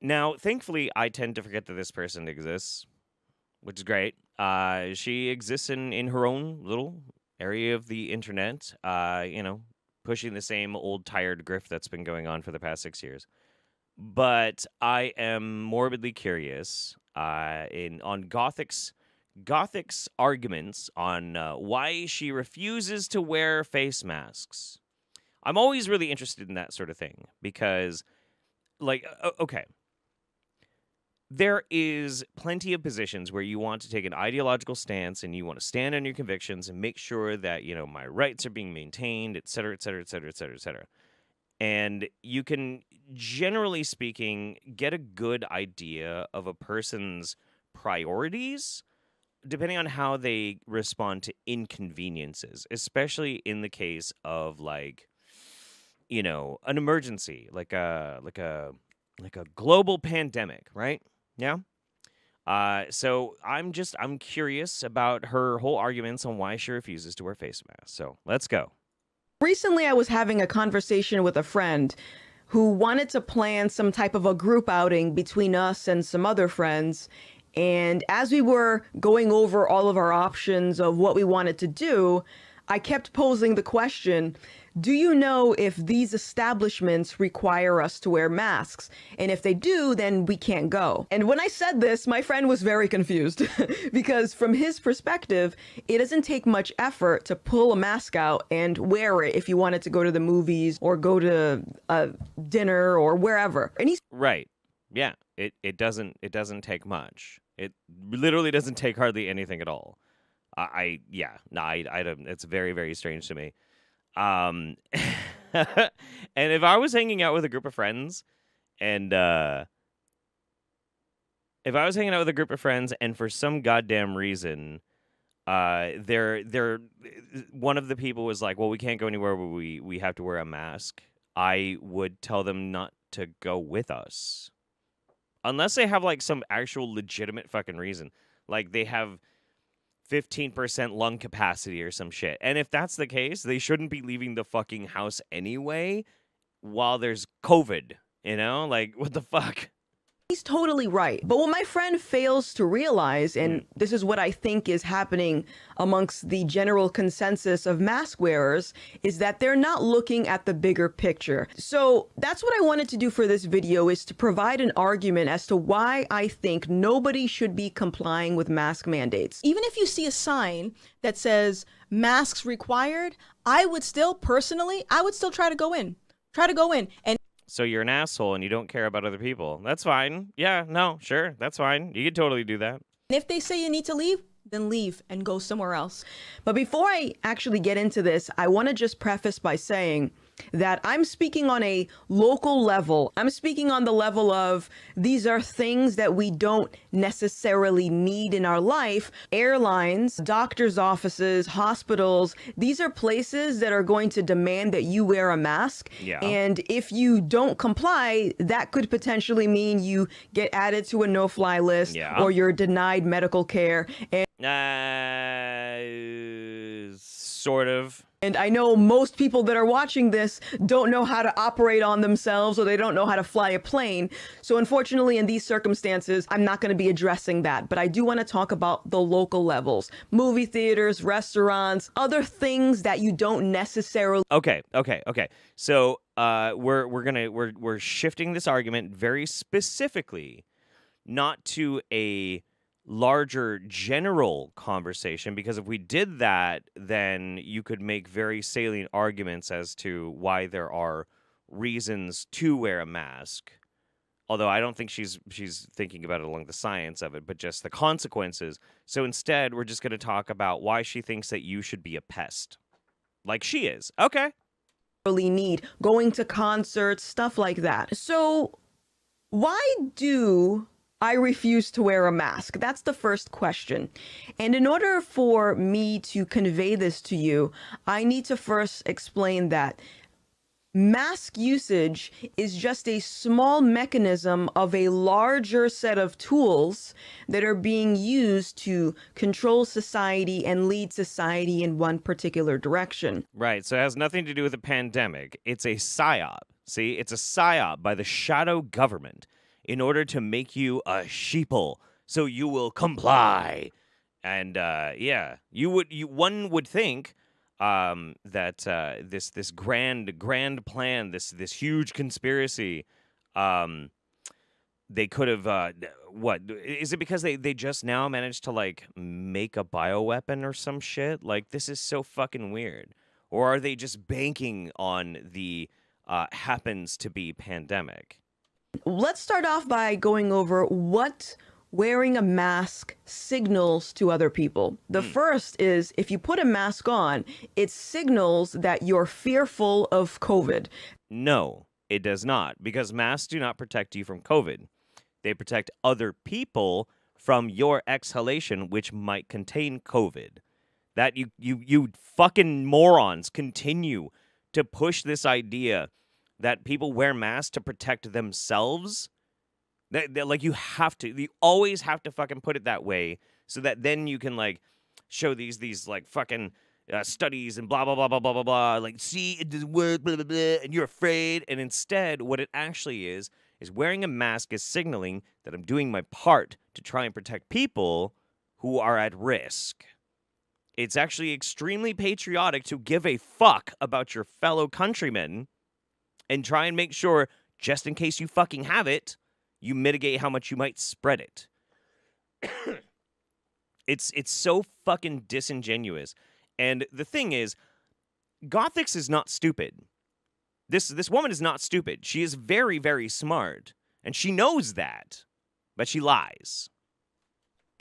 Now, thankfully, I tend to forget that this person exists, which is great. Uh, she exists in, in her own little area of the internet, uh, you know, pushing the same old tired grift that's been going on for the past six years. But I am morbidly curious uh, in on Gothix's Gothix's arguments on uh, why she refuses to wear face masks. I'm always really interested in that sort of thing because, like, okay, there is plenty of positions where you want to take an ideological stance and you want to stand on your convictions and make sure that you know my rights are being maintained et cetera et cetera et cetera et cetera et cetera. And you can generally speaking get a good idea of a person's priorities depending on how they respond to inconveniences especially in the case of like you know an emergency like a like a like a global pandemic right yeah. Uh, so I'm just I'm curious about her whole arguments on why she refuses to wear face masks. So let's go. Recently, I was having a conversation with a friend who wanted to plan some type of a group outing between us and some other friends. And as we were going over all of our options of what we wanted to do, I kept posing the question do you know if these establishments require us to wear masks? And if they do, then we can't go. And when I said this, my friend was very confused because from his perspective, it doesn't take much effort to pull a mask out and wear it if you wanted to go to the movies or go to a dinner or wherever. And he's right. Yeah. It it doesn't it doesn't take much. It literally doesn't take hardly anything at all. I, I yeah, no, I, I don't. It's very very strange to me. Um, and if I was hanging out with a group of friends, and uh, if I was hanging out with a group of friends, and for some goddamn reason, uh, they're they're one of the people was like, "Well, we can't go anywhere where we we have to wear a mask." I would tell them not to go with us, unless they have like some actual legitimate fucking reason, like they have 15% lung capacity or some shit. And if that's the case, they shouldn't be leaving the fucking house anyway while there's COVID, you know? Like, what the fuck? He's totally right. But what my friend fails to realize, and mm. this is what I think is happening amongst the general consensus of mask wearers, is that they're not looking at the bigger picture. So that's what I wanted to do for this video is to provide an argument as to why I think nobody should be complying with mask mandates. Even if you see a sign that says masks required, I would still personally, I would still try to go in. Try to go in and so you're an asshole and you don't care about other people. That's fine. Yeah, no, sure, that's fine. You could totally do that. If they say you need to leave, then leave and go somewhere else. But before I actually get into this, I want to just preface by saying that I'm speaking on a local level. I'm speaking on the level of these are things that we don't necessarily need in our life. Airlines, doctors' offices, hospitals, these are places that are going to demand that you wear a mask. Yeah. And if you don't comply, that could potentially mean you get added to a no fly list yeah. or you're denied medical care. And uh, sort of. And I know most people that are watching this don't know how to operate on themselves or they don't know how to fly a plane. So, unfortunately, in these circumstances, I'm not going to be addressing that. But I do want to talk about the local levels movie theaters, restaurants, other things that you don't necessarily. Okay, okay, okay. So, uh, we're, we're going to, we're, we're shifting this argument very specifically not to a larger general conversation because if we did that then you could make very salient arguments as to why there are reasons to wear a mask. Although i don't think she's she's thinking about it along the science of it but just the consequences. So instead we're just going to talk about why she thinks that you should be a pest. Like she is. Okay. Really need going to concerts stuff like that. So why do I refuse to wear a mask? That's the first question. And in order for me to convey this to you, I need to first explain that mask usage is just a small mechanism of a larger set of tools that are being used to control society and lead society in one particular direction. Right. So it has nothing to do with the pandemic. It's a psyop. See, it's a psyop by the shadow government in order to make you a sheeple so you will comply. And uh, yeah, you would you one would think um, that uh, this this grand grand plan, this this huge conspiracy, um, they could have uh, what is it because they they just now managed to like make a bioweapon or some shit? Like this is so fucking weird. Or are they just banking on the uh, happens to be pandemic? Let's start off by going over what wearing a mask signals to other people. The hmm. first is if you put a mask on, it signals that you're fearful of COVID. No, it does not, because masks do not protect you from COVID. They protect other people from your exhalation, which might contain COVID. That you you you fucking morons continue to push this idea that people wear masks to protect themselves. That, that, like you have to, you always have to fucking put it that way, so that then you can like show these these like fucking uh, studies and blah blah blah blah blah blah blah. Like, see, it doesn't work, blah blah blah, and you're afraid. And instead, what it actually is is wearing a mask is signaling that I'm doing my part to try and protect people who are at risk. It's actually extremely patriotic to give a fuck about your fellow countrymen and try and make sure, just in case you fucking have it, you mitigate how much you might spread it. it's it's so fucking disingenuous. And the thing is, Gothix is not stupid. This this woman is not stupid. She is very very smart, and she knows that, but she lies.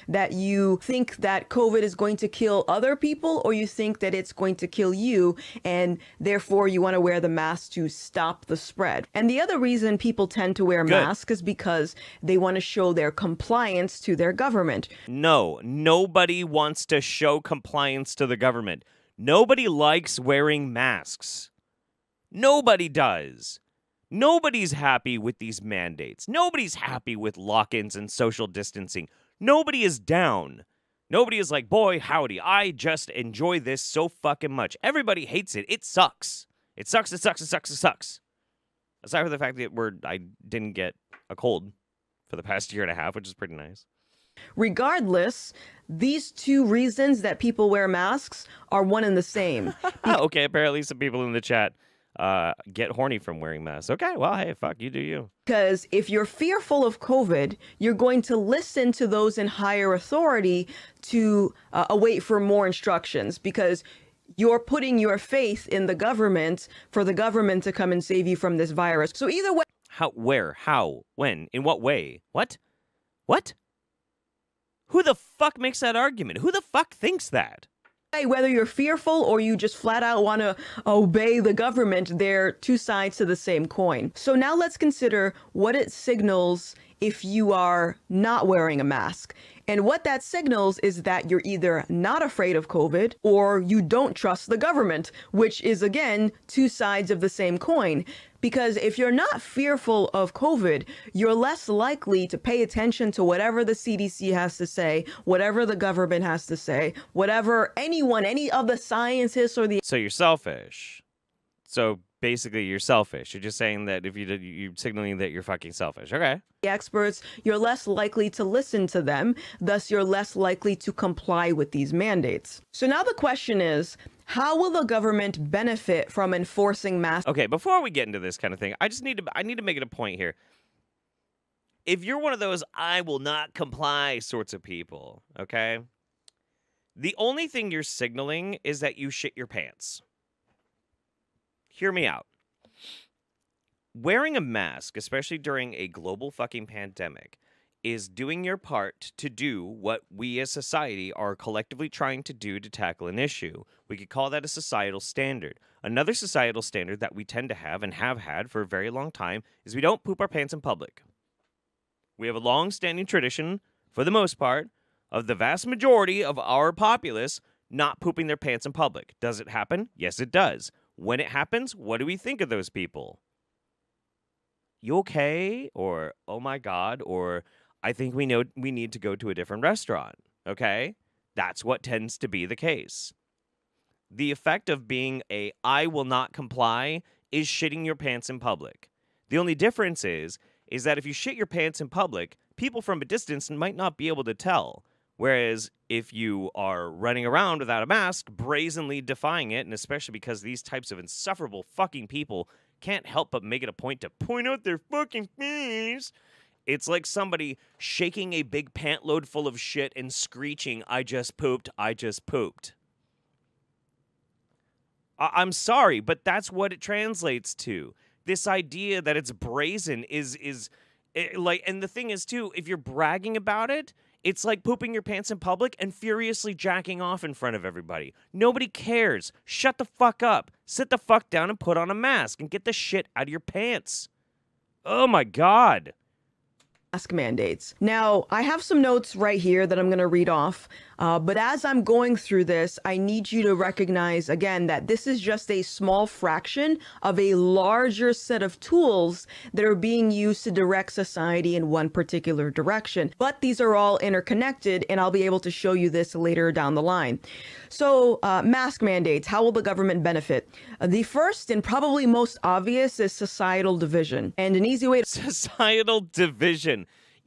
That you think that COVID is going to kill other people, or you think that it's going to kill you, and therefore you want to wear the mask to stop the spread. And the other reason people tend to wear Good. masks is because they want to show their compliance to their government. No, nobody wants to show compliance to the government. Nobody likes wearing masks. Nobody does. Nobody's happy with these mandates. Nobody's happy with lock ins and social distancing. Nobody is down. Nobody is like, boy, howdy, I just enjoy this so fucking much. Everybody hates it. It sucks. It sucks, it sucks, it sucks, it sucks. Aside from the fact that we're I didn't get a cold for the past year and a half, which is pretty nice. Regardless, these two reasons that people wear masks are one and the same. Ah, okay, apparently some people in the chat uh, get horny from wearing masks. Okay, well, hey, fuck, you do you. Because if you're fearful of COVID, you're going to listen to those in higher authority to uh, await for more instructions because you're putting your faith in the government for the government to come and save you from this virus. So either way, How, where, how, when, in what way? What? What? Who the fuck makes that argument? Who the fuck thinks that? Whether you're fearful or you just flat out want to obey the government, they're two sides to the same coin. So now let's consider what it signals if you are not wearing a mask. And what that signals is that you're either not afraid of COVID or you don't trust the government, which is again two sides of the same coin. Because if you're not fearful of COVID, you're less likely to pay attention to whatever the CDC has to say, whatever the government has to say, whatever anyone, any of the scientists or the So you're selfish. So basically, you're selfish. You're just saying that if you did, you're signaling that you're fucking selfish. Okay. The experts, you're less likely to listen to them. Thus, you're less likely to comply with these mandates. So now the question is how will the government benefit from enforcing mask Okay. Before we get into this kind of thing, I just need to I need to make it a point here. If you're one of those I will not comply sorts of people, okay, the only thing you're signaling is that you shit your pants. Hear me out. Wearing a mask, especially during a global fucking pandemic, is doing your part to do what we as society are collectively trying to do to tackle an issue. We could call that a societal standard. Another societal standard that we tend to have and have had for a very long time is we don't poop our pants in public. We have a long standing tradition, for the most part, of the vast majority of our populace not pooping their pants in public. Does it happen? Yes, it does. When it happens, what do we think of those people? You okay? Or oh my god? Or I think we know we need to go to a different restaurant. Okay? That's what tends to be the case. The effect of being a I will not comply is shitting your pants in public. The only difference is is that if you shit your pants in public, people from a distance might not be able to tell. Whereas if you are running around without a mask, brazenly defying it, and especially because these types of insufferable fucking people can't help but make it a point to point out their fucking face, it's like somebody shaking a big pant load full of shit and screeching, I just pooped, I just pooped. I- I'm sorry, but that's what it translates to. This idea that it's brazen is is eh, like, and the thing is too, if you're bragging about it, it's like pooping your pants in public and furiously jacking off in front of everybody. Nobody cares. Shut the fuck up. Sit the fuck down and put on a mask and get the shit out of your pants. Oh my god. Mask mandates. Now, I have some notes right here that I'm going to read off, uh, but as I'm going through this, I need you to recognize again that this is just a small fraction of a larger set of tools that are being used to direct society in one particular direction. But these are all interconnected, and I'll be able to show you this later down the line. So, uh, mask mandates, how will the government benefit? Uh, the first and probably most obvious is societal division. And an easy way to Societal division.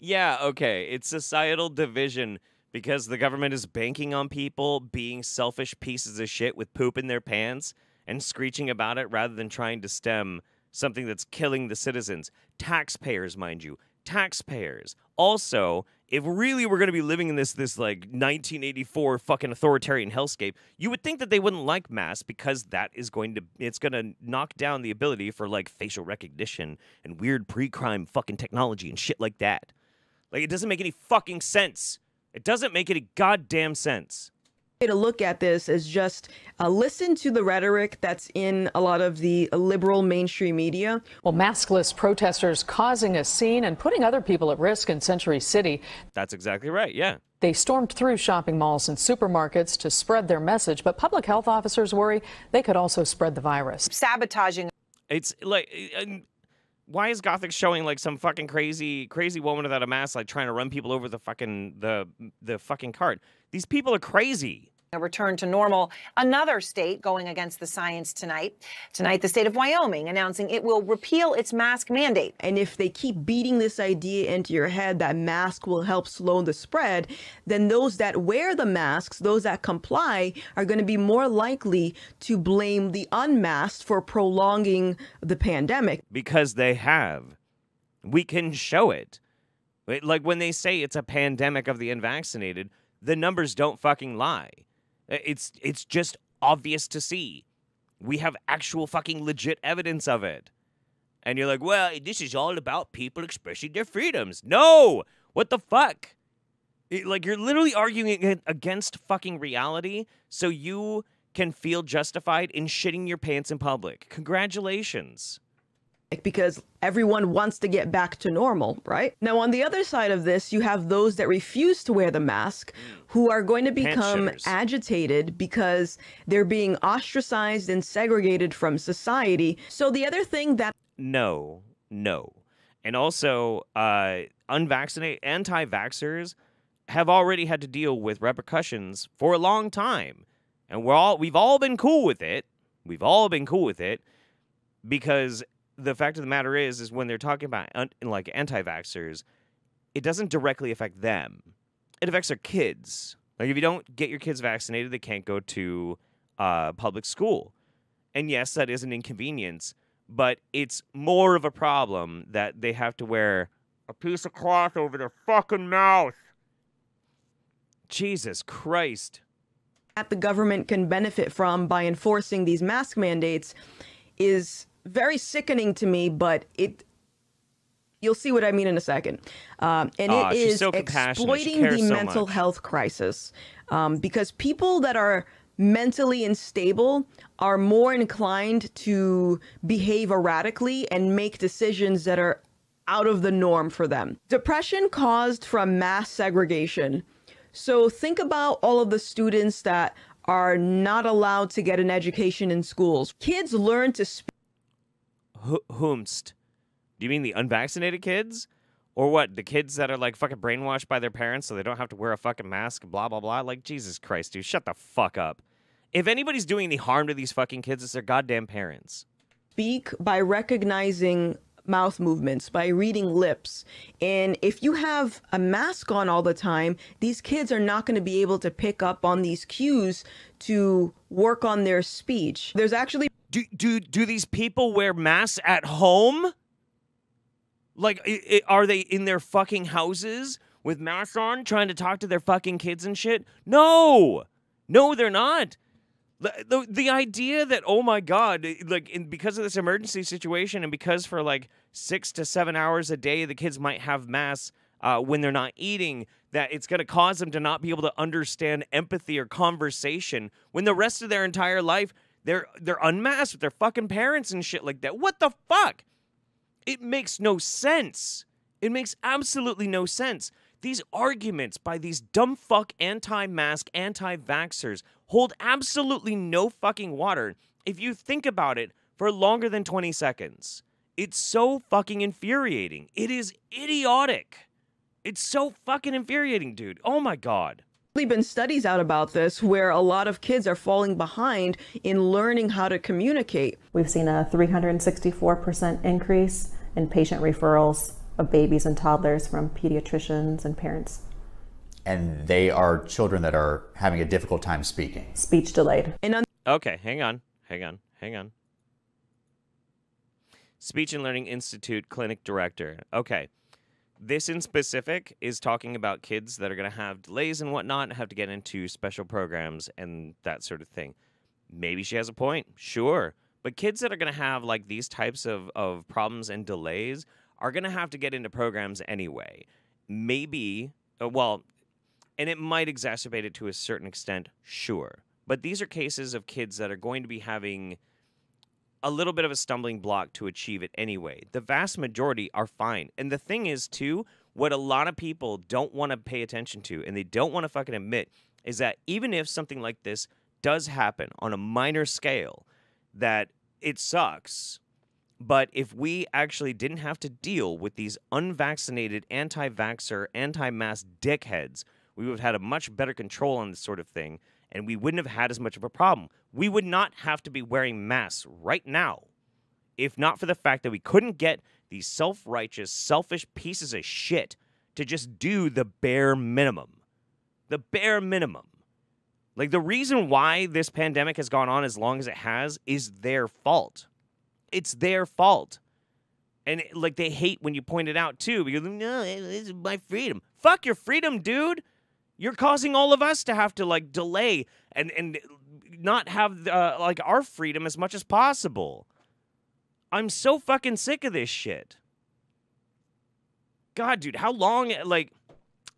Yeah, okay. It's societal division because the government is banking on people being selfish pieces of shit with poop in their pants and screeching about it rather than trying to stem something that's killing the citizens. Taxpayers, mind you. Taxpayers. Also, if really we're going to be living in this this like 1984 fucking authoritarian hellscape, you would think that they wouldn't like masks because that is going to it's going to knock down the ability for like facial recognition and weird pre-crime fucking technology and shit like that. Like it doesn't make any fucking sense. It doesn't make any goddamn sense. to look at this is just uh, listen to the rhetoric that's in a lot of the liberal mainstream media. Well, maskless protesters causing a scene and putting other people at risk in Century City. That's exactly right. Yeah. They stormed through shopping malls and supermarkets to spread their message, but public health officers worry they could also spread the virus. sabotaging It's like, and why is Gothix showing like some fucking crazy, crazy woman without a mask, like trying to run people over the fucking the the fucking cart? These people are crazy. A return to normal. Another state going against the science tonight. Tonight, the state of Wyoming announcing it will repeal its mask mandate. And if they keep beating this idea into your head that mask will help slow the spread, then those that wear the masks, those that comply, are going to be more likely to blame the unmasked for prolonging the pandemic. because they have. We can show it. Like when they say it's a pandemic of the unvaccinated, the numbers don't fucking lie. I- It's it's just obvious to see. We have actual fucking legit evidence of it. And you're like, "Well, this is all about people expressing their freedoms." No! What the fuck? It- like you're literally arguing against fucking reality so you can feel justified in shitting your pants in public. Congratulations. Because everyone wants to get back to normal, right? Now, on the other side of this, you have those that refuse to wear the mask who are going to become agitated because they're being ostracized and segregated from society. So, the other thing that no, no. And also, uh, unvaccinated anti vaxxers have already had to deal with repercussions for a long time. And we're all we've all been cool with it. We've all been cool with it because the fact of the matter is is when they're talking about un- like anti-vaxxers, it doesn't directly affect them. It affects their kids. Like if you don't get your kids vaccinated, they can't go to uh, public school. And yes, that is an inconvenience, but it's more of a problem that they have to wear a piece of cloth over their fucking mouth. Jesus Christ. that the government can benefit from by enforcing these mask mandates is very sickening to me, but it you'll see what I mean in a second. Um, and Aw, it is so exploiting the so mental much. health crisis um, because people that are mentally unstable are more inclined to behave erratically and make decisions that are out of the norm for them. Depression caused from mass segregation. So think about all of the students that are not allowed to get an education in schools. Kids learn to speak whomst? Do you mean the unvaccinated kids? Or what? The kids that are like fucking brainwashed by their parents so they don't have to wear a fucking mask, blah, blah, blah? Like, Jesus Christ, dude, shut the fuck up. If anybody's doing any harm to these fucking kids, it's their goddamn parents. speak by recognizing mouth movements, by reading lips. And if you have a mask on all the time, these kids are not going to be able to pick up on these cues to work on their speech. There's actually Do do do these people wear masks at home? Like, i i are they in their fucking houses with masks on, trying to talk to their fucking kids and shit? No, no, they're not. The, the, the idea that oh my god, like in, because of this emergency situation and because for like six to seven hours a day the kids might have masks uh, when they're not eating, that it's going to cause them to not be able to understand empathy or conversation when the rest of their entire life they're they're unmasked with their fucking parents and shit like that. What the fuck? It makes no sense. It makes absolutely no sense. These arguments by these dumb fuck anti mask, anti vaxxers hold absolutely no fucking water if you think about it for longer than 20 seconds. It's so fucking infuriating. It is idiotic. It's so fucking infuriating, dude. Oh my God. Been studies out about this where a lot of kids are falling behind in learning how to communicate. We've seen a 364% increase in patient referrals of babies and toddlers from pediatricians and parents. And they are children that are having a difficult time speaking. Speech delayed. And on Okay, hang on, hang on, hang on. Speech and Learning Institute clinic director. Okay. This in specific is talking about kids that are going to have delays and whatnot, and have to get into special programs and that sort of thing. Maybe she has a point, sure. But kids that are going to have like these types of, of problems and delays are going to have to get into programs anyway. Maybe, uh, well, and it might exacerbate it to a certain extent, sure. But these are cases of kids that are going to be having a little bit of a stumbling block to achieve it anyway. The vast majority are fine. And the thing is, too, what a lot of people don't want to pay attention to and they don't want to fucking admit is that even if something like this does happen on a minor scale, that it sucks. But if we actually didn't have to deal with these unvaccinated, anti vaxxer, anti mask dickheads, we would have had a much better control on this sort of thing and we wouldn't have had as much of a problem. We would not have to be wearing masks right now if not for the fact that we couldn't get these self righteous, selfish pieces of shit to just do the bare minimum. The bare minimum. Like, the reason why this pandemic has gone on as long as it has is their fault. It's their fault. And like they hate when you point it out too, because no, is my freedom. Fuck your freedom, dude. You're causing all of us to have to like delay and and not have uh, like our freedom as much as possible. I'm so fucking sick of this shit. God, dude, how long? Like,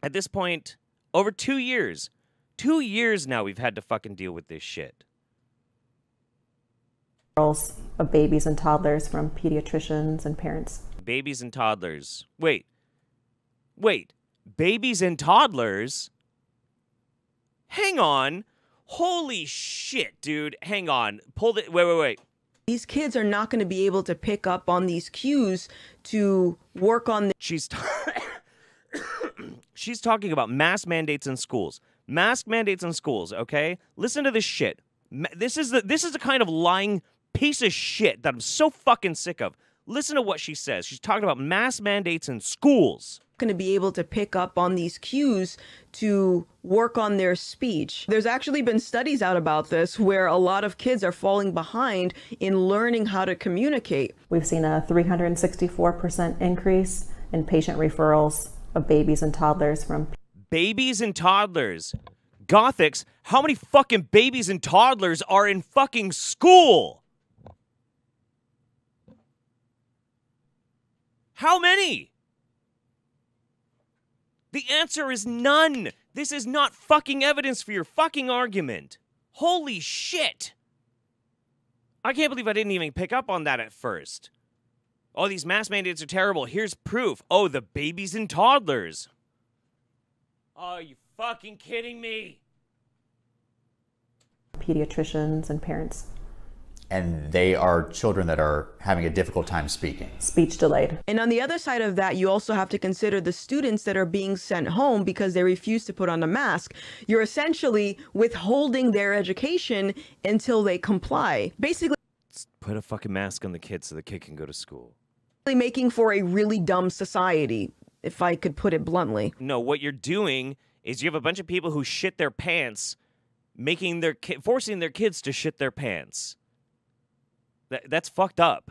at this point, over two years. Two years now we've had to fucking deal with this shit. Referrals of babies and toddlers from pediatricians and parents. Babies and toddlers. Wait. Wait. Babies and toddlers? Hang on. Holy shit, dude. Hang on. Pull the. Wait, wait, wait. these kids are not going to be able to pick up on these cues to work on The- She's. T- She's talking about mask mandates in schools. Mask mandates in schools, okay? Listen to this shit. This is the this is the kind of lying piece of shit that I'm so fucking sick of. Listen to what she says. She's talking about mask mandates in schools. Going to be able to pick up on these cues to work on their speech. There's actually been studies out about this where a lot of kids are falling behind in learning how to communicate. We've seen a 364% increase in patient referrals of babies and toddlers from babies and toddlers. Gothix, how many fucking babies and toddlers are in fucking school? How many? The answer is none. This is not fucking evidence for your fucking argument. Holy shit. I can't believe I didn't even pick up on that at first. Oh, these mask mandates are terrible. Here's proof. Oh, the babies and toddlers. Are you fucking kidding me? pediatricians and parents. And they are children that are having a difficult time speaking. Speech delayed. And on the other side of that, you also have to consider the students that are being sent home because they refuse to put on a mask. You're essentially withholding their education until they comply. Basically, Put a fucking mask on the kid so the kid can go to school. making for a really dumb society, if I could put it bluntly. No, what you're doing is you have a bunch of people who shit their pants, making their ki- forcing their kids to shit their pants. That, that's fucked up.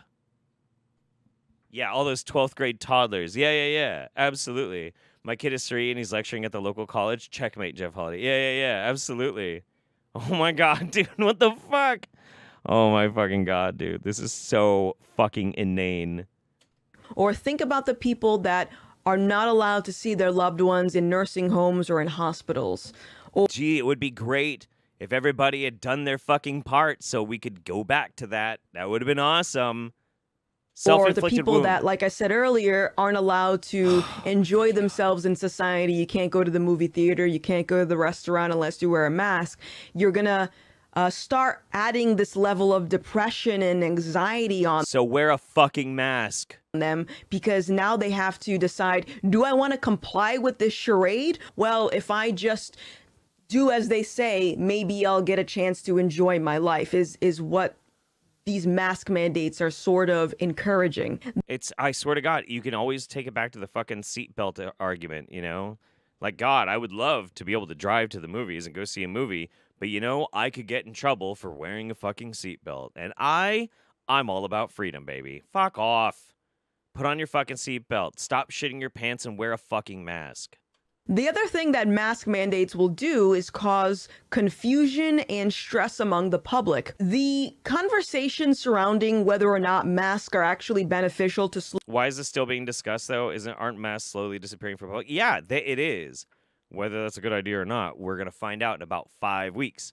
Yeah, all those 12th grade toddlers. Yeah, yeah, yeah. Absolutely. My kid is three and he's lecturing at the local college. Checkmate, Jeff Holiday. Yeah, yeah, yeah. Absolutely. Oh my God, dude. What the fuck? Oh my fucking God, dude. This is so fucking inane. Or think about the people that are not allowed to see their loved ones in nursing homes or in hospitals. Gee, it would be great if everybody had done their fucking part so we could go back to that. That would have been awesome. Or the people wound. that, like I said earlier, aren't allowed to enjoy themselves in society. You can't go to the movie theater. You can't go to the restaurant unless you wear a mask. You're going to uh, start adding this level of depression and anxiety on So wear a fucking mask. them because now they have to decide do I want to comply with this charade? Well, if I just do as they say, maybe I'll get a chance to enjoy my life, is, is what these mask mandates are sort of encouraging. It's I swear to God, you can always take it back to the fucking seatbelt argument, you know? Like God, I would love to be able to drive to the movies and go see a movie, but you know, I could get in trouble for wearing a fucking seatbelt. And I I'm all about freedom, baby. Fuck off. Put on your fucking seatbelt. Stop shitting your pants and wear a fucking mask. The other thing that mask mandates will do is cause confusion and stress among the public. The conversation surrounding whether or not masks are actually beneficial to slow Why is this still being discussed though? Isn't aren't masks slowly disappearing from public? Yeah, it is. Whether that's a good idea or not, we're gonna find out in about five weeks.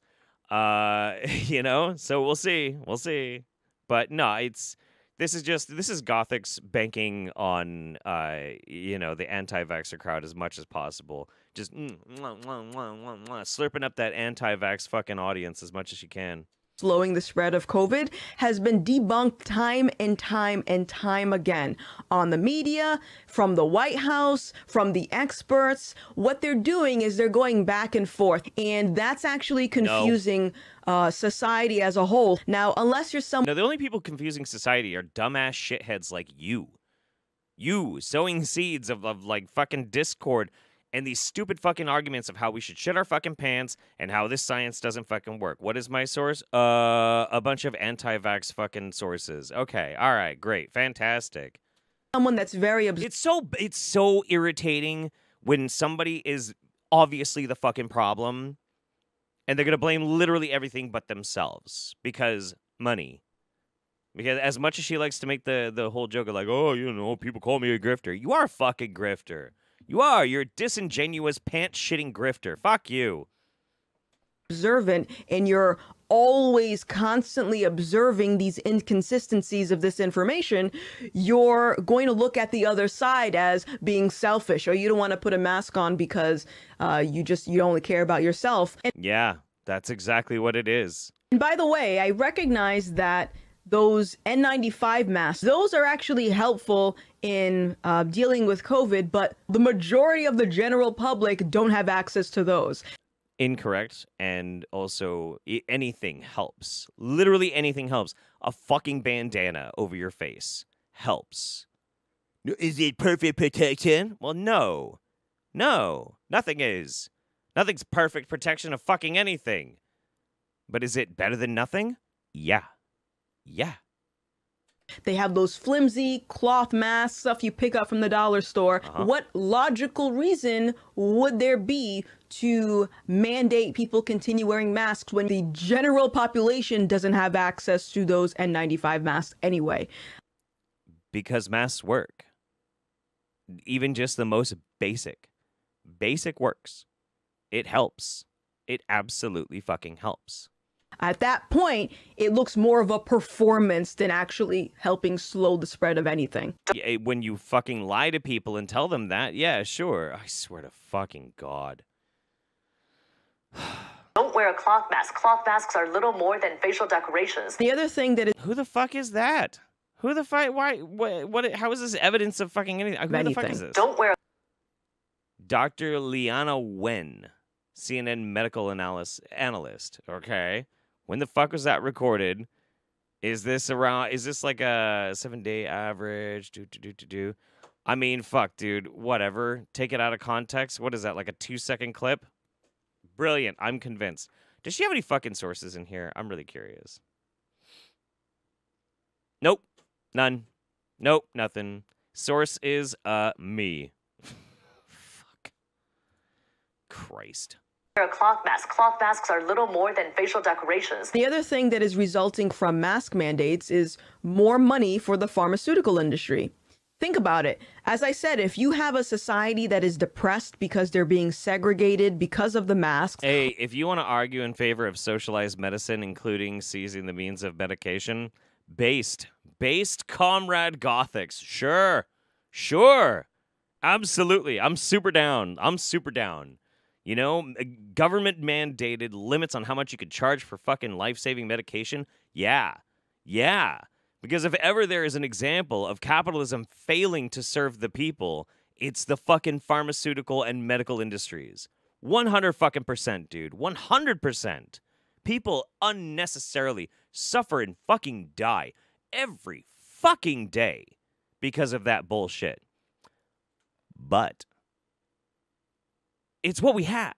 Uh, you know, so we'll see. We'll see. But no, it's this is just this is Gothix banking on uh, you know, the anti-vaxxer crowd as much as possible. Just mm, mwah, mwah, mwah, slurping up that anti-vax fucking audience as much as she can. Slowing the spread of COVID has been debunked time and time and time again on the media, from the White House, from the experts. What they're doing is they're going back and forth, and that's actually confusing uh, society as a whole. Now, unless you're someone No, the only people confusing society are dumbass shitheads like you. You sowing seeds of, of like fucking discord and these stupid fucking arguments of how we should shit our fucking pants and how this science doesn't fucking work. What is my source? Uh, a bunch of anti-vax fucking sources. Okay, all right, great, fantastic. someone that's very obs- It's so it's so irritating when somebody is obviously the fucking problem and they're going to blame literally everything but themselves because money. Because as much as she likes to make the the whole joke of like, "Oh, you know, people call me a grifter." You are a fucking grifter. You are. You're a disingenuous pants shitting grifter. Fuck you. observant and you're always constantly observing these inconsistencies of this information, you're going to look at the other side as being selfish or you don't want to put a mask on because uh, you just you only care about yourself. And, Yeah, that's exactly what it is. and by the way, I recognize that those N95 masks, those are actually helpful in uh, dealing with COVID, but the majority of the general public don't have access to those. incorrect and also anything helps. Literally anything helps. A fucking bandana over your face helps. Is it perfect protection? Well no. No. Nothing is. Nothing's perfect protection of fucking anything. But is it better than nothing? Yeah yeah They have those flimsy cloth masks, stuff you pick up from the dollar store. Uh-huh. What logical reason would there be to mandate people continue wearing masks when the general population doesn't have access to those N95 masks anyway? because masks work even just the most basic basic works it helps it absolutely fucking helps At that point, it looks more of a performance than actually helping slow the spread of anything. Yeah, when you fucking lie to people and tell them that, yeah, sure. I swear to fucking God. Don't wear a cloth mask. Cloth masks are little more than facial decorations. The other thing that is Who the fuck is that? Who the fuck? Why? What? What? How is this evidence of fucking anything? Who the fuck is this? Don't wear Dr. Leana Wen, CNN medical analyst analyst. Okay, when the fuck was that recorded? Is this around? Is this like a seven day average? Do do do do do. I mean, fuck, dude. Whatever. Take it out of context. What is that? Like a two second clip? Brilliant. I'm convinced. Does she have any fucking sources in here? I'm really curious. Nope. None. Nope. Nothing. Source is uh me. fuck. Christ. Wear a cloth mask. Cloth masks are little more than facial decorations. The other thing that is resulting from mask mandates is more money for the pharmaceutical industry. Think about it. As I said, if you have a society that is depressed because they're being segregated because of the masks, Hey, if you want to argue in favor of socialized medicine, including seizing the means of medication, based, based comrade Gothix, sure, sure, absolutely. I'm super down. I'm super down. You know, uh, government mandated limits on how much you could charge for fucking life saving medication. Yeah, yeah. Because if ever there is an example of capitalism failing to serve the people, it's the fucking pharmaceutical and medical industries. 100 fucking percent, dude. 100%. People unnecessarily suffer and fucking die every fucking day because of that bullshit. But it's what we have.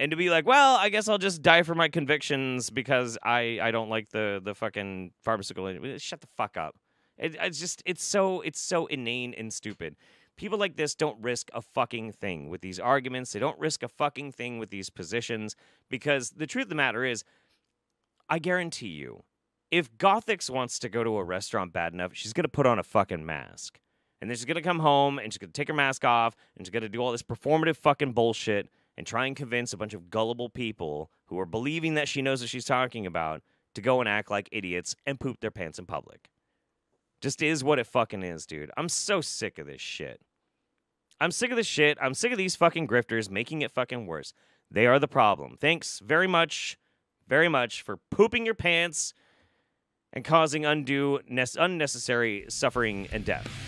And to be like, well, I guess I'll just die for my convictions because I, I don't like the the fucking pharmaceutical. industry. Shut the fuck up. It, it's just it's so it's so inane and stupid. People like this don't risk a fucking thing with these arguments. They don't risk a fucking thing with these positions because the truth of the matter is, I guarantee you, if Gothix wants to go to a restaurant bad enough, she's gonna put on a fucking mask. And then she's gonna come home and she's gonna take her mask off and she's gonna do all this performative fucking bullshit and try and convince a bunch of gullible people who are believing that she knows what she's talking about to go and act like idiots and poop their pants in public. Just is what it fucking is, dude. I'm so sick of this shit. I'm sick of this shit. I'm sick of these fucking grifters making it fucking worse. They are the problem. Thanks very much, very much for pooping your pants and causing undue, unnecessary suffering and death.